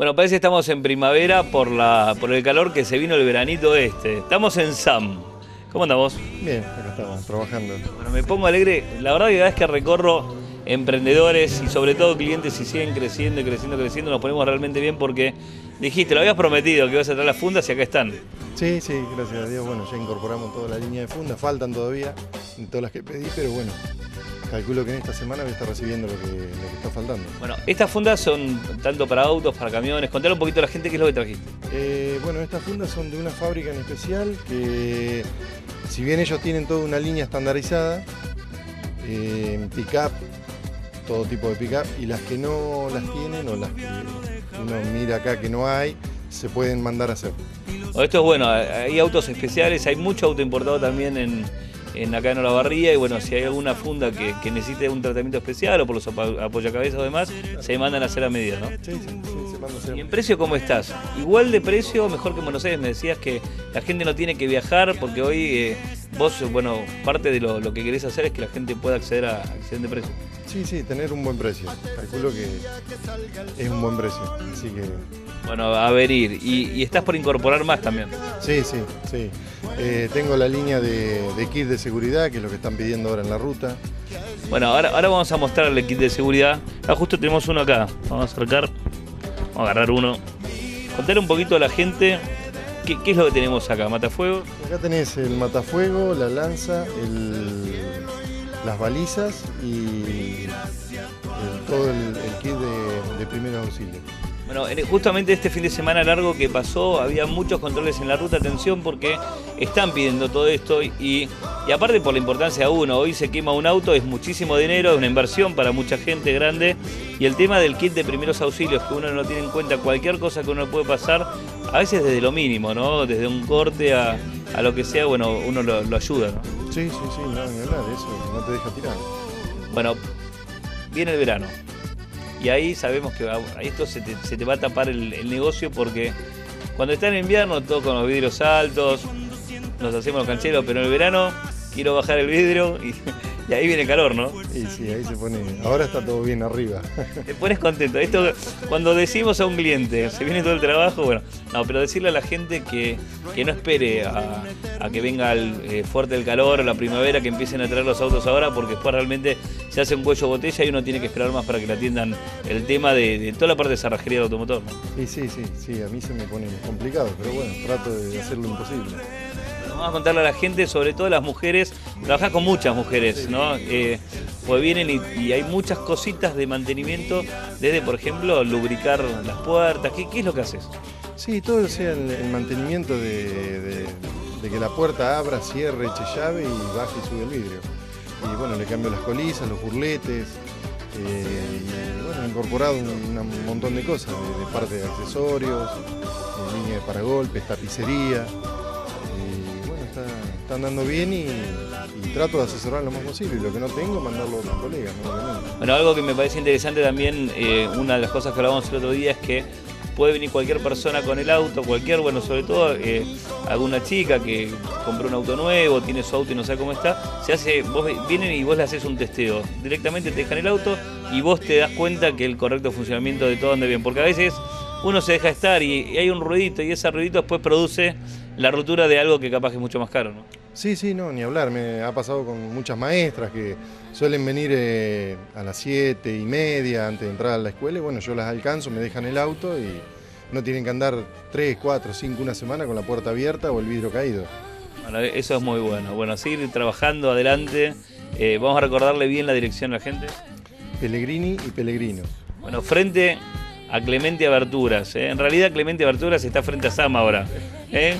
Bueno, parece que estamos en primavera por, la, por el calor que se vino el veranito este. Estamos en SAM. ¿Cómo andamos? Bien, acá estamos trabajando. Bueno, me pongo alegre. La verdad que cada vez que recorro emprendedores y sobre todo clientes y siguen creciendo y creciendo creciendo, nos ponemos realmente bien porque dijiste, lo habías prometido que ibas a traer las fundas y acá están. Sí, sí, gracias a Dios. Bueno, ya incorporamos toda la línea de fundas, faltan todavía todas las que pedí, pero bueno, calculo que en esta semana voy a estar recibiendo lo que, lo que está faltando. Bueno, estas fundas son tanto para autos, para camiones. Contale un poquito a la gente qué es lo que trajiste. Eh, bueno, estas fundas son de una fábrica en especial que, si bien ellos tienen toda una línea estandarizada, eh, pick-up, todo tipo de pick-up, y las que no las tienen o las que uno mira acá que no hay, se pueden mandar a hacer. Esto es bueno, hay autos especiales, hay mucho auto importado también en, en acá en Olavarría y bueno, si hay alguna funda que, que necesite un tratamiento especial o por los apoyacabezas o demás, se mandan a hacer a medida, ¿no? Sí, sí, sí, se manda a hacer. ¿Y en precio cómo estás? ¿Igual de precio mejor que en Buenos Aires? Me decías que la gente no tiene que viajar porque hoy eh, vos, bueno, parte de lo, lo que querés hacer es que la gente pueda acceder a excelente precio. Sí, sí, tener un buen precio. Calculo que es un buen precio. Así que Bueno, a ver ir. Y, y estás por incorporar más también. sí, sí, sí. Eh, tengo la línea de, de kit de seguridad, que es lo que están pidiendo ahora en la ruta. Bueno, ahora, ahora vamos a mostrarle el kit de seguridad. Ah, justo tenemos uno acá. Vamos a acercar. Vamos a agarrar uno. Contar un poquito a la gente qué, qué es lo que tenemos acá. Matafuego. Acá tenés el matafuego, la lanza, el- las balizas y todo el, el kit de, de primeros auxilios. Bueno, en- justamente este fin de semana largo que pasó, había muchos controles en la ruta. Atención porque están pidiendo todo esto y, y aparte por la importancia de uno. Hoy se quema un auto, es muchísimo dinero, es una inversión para mucha gente grande. Y el tema del kit de primeros auxilios, que uno no tiene en cuenta cualquier cosa que uno puede pasar, a veces desde lo mínimo, ¿no? Desde un corte a, a lo que sea, bueno, uno lo, lo ayuda, ¿no? Sí, sí, sí, no, hablar, eso no te deja tirar. Bueno, viene el verano. Y ahí sabemos que a esto se te, se te va a tapar el, el negocio porque cuando está en invierno, todo con los vidrios altos, nos hacemos los cancheros, pero en el verano quiero bajar el vidrio y, y ahí viene el calor, ¿no? Y sí, ahí se pone. Ahora está todo bien arriba. Te pones contento. Esto, cuando decimos a un cliente, se viene todo el trabajo, bueno, no, pero decirle a la gente que, que no espere a, a que venga el, eh, fuerte el calor la primavera, que empiecen a traer los autos ahora, porque después realmente se hace un cuello botella y uno tiene que esperar más para que le atiendan el tema de, de toda la parte de cerrajería del automotor. ¿no? Y sí, sí, sí, a mí se me pone complicado, pero bueno, trato de hacer lo imposible. Vamos a contarle a la gente, sobre todo las mujeres, trabajás con muchas mujeres, ¿no? Eh, pues vienen y, y hay muchas cositas de mantenimiento, desde, por ejemplo, lubricar las puertas. ¿Qué, qué es lo que haces? Sí, todo sea el, el mantenimiento de, de- de que la puerta abra, cierre, eche llave y baje y sube el vidrio. Y bueno, le cambio las colisas, los burletes, eh, y bueno, he incorporado un, montón de cosas, de, parte de accesorios, de línea de paragolpes, tapicería. Y bueno, está, está andando bien y, trato de asesorar lo más posible. Y lo que no tengo, mandarlo a otros colegas, ¿no? Bueno, algo que me parece interesante también, eh, una de las cosas que hablábamos el otro día es que puede venir cualquier persona con el auto, cualquier, bueno, sobre todo eh, alguna chica que compró un auto nuevo, tiene su auto y no sabe cómo está, se hace, vos vienen y vos le haces un testeo. Directamente te dejan el auto y vos te das cuenta que el correcto funcionamiento de todo ande bien. Porque a veces uno se deja estar y, hay un ruidito y ese ruidito después produce la rotura de algo que capaz es mucho más caro. Sí, sí, no, ni hablar. Me ha pasado con muchas maestras que suelen venir eh, a las siete y media antes de entrar a la escuela y bueno, yo las alcanzo, me dejan el auto y no tienen que andar tres, cuatro, cinco, una semana con la puerta abierta o el vidrio caído. Bueno, eso es muy bueno. Bueno, seguir trabajando adelante. Eh, vamos a recordarle bien la dirección a la gente. Pellegrini y Pellegrino. Bueno, frente a Clemente Aberturas. ¿eh? En realidad Clemente Aberturas está frente a Sama ahora. ¿eh?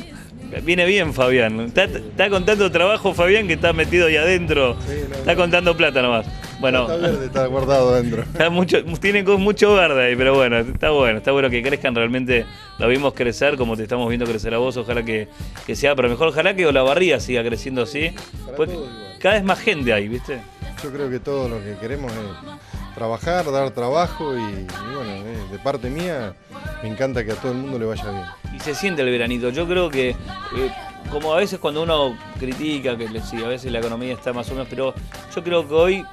Viene bien Fabián. Está, está con tanto trabajo Fabián que está metido ahí adentro. Sí, no, Está no. contando plata nomás. Bueno, Está verde, está guardado adentro. está mucho, tienen mucho verde ahí, pero bueno, está bueno, está bueno que crezcan realmente. Lo vimos crecer como te estamos viendo crecer a vos. Ojalá que, que sea, pero mejor ojalá que Olavarría siga creciendo así. Igual. cada vez más gente hay, ¿viste? Yo creo que todo lo que queremos es trabajar, dar trabajo y, y bueno, eh, de parte mía me encanta que a todo el mundo le vaya bien. y se siente el veranito. Yo creo que, eh, como a veces cuando uno critica, que sí, a veces la economía está más o menos, pero yo creo que hoy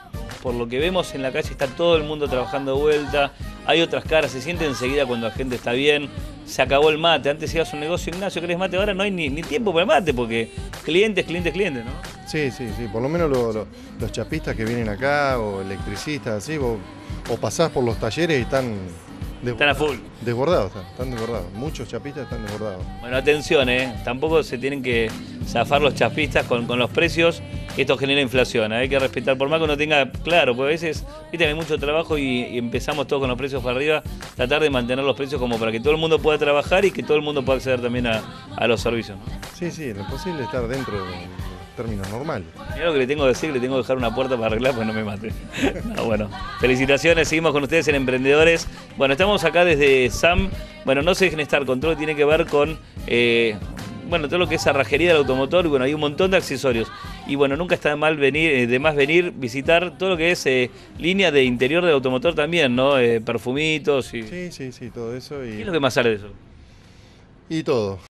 por lo que vemos en la calle está todo el mundo trabajando de vuelta, hay otras caras, se siente enseguida cuando la gente está bien, se acabó el mate, antes ibas a un negocio, Ignacio, ¿querés mate? Ahora no hay ni, tiempo para el mate, porque clientes, clientes, clientes, ¿no? Sí, sí, sí, por lo menos los chapistas que vienen acá, o electricistas, así, o pasás por los talleres y están están a full. Desbordados, están desbordados. Muchos chapistas están desbordados. Bueno, atención, ¿eh? Tampoco se tienen que zafar los chapistas con, los precios. Esto genera inflación. ¿eh? Hay que respetar, por más que uno tenga claro, porque a veces, viste, hay mucho trabajo y, empezamos todos con los precios para arriba. Tratar de mantener los precios como para que todo el mundo pueda trabajar y que todo el mundo pueda acceder también a, los servicios. Sí, sí, lo posible estar dentro de términos normales. Mira lo que le tengo que decir, le tengo que dejar una puerta para arreglar, pues no me mate. bueno, felicitaciones, seguimos con ustedes en Emprendedores. Bueno, estamos acá desde SAM. Bueno, no se dejen estar con todo lo que tiene que ver con eh, bueno, todo lo que es arrajería del automotor, y bueno, hay un montón de accesorios. Y bueno, nunca está de mal venir, eh, de más venir, visitar todo lo que es eh, línea de interior del automotor también, ¿no? perfumitos y. Sí, sí, sí, todo eso. Y... ¿Qué es lo que más sale de eso? Y todo.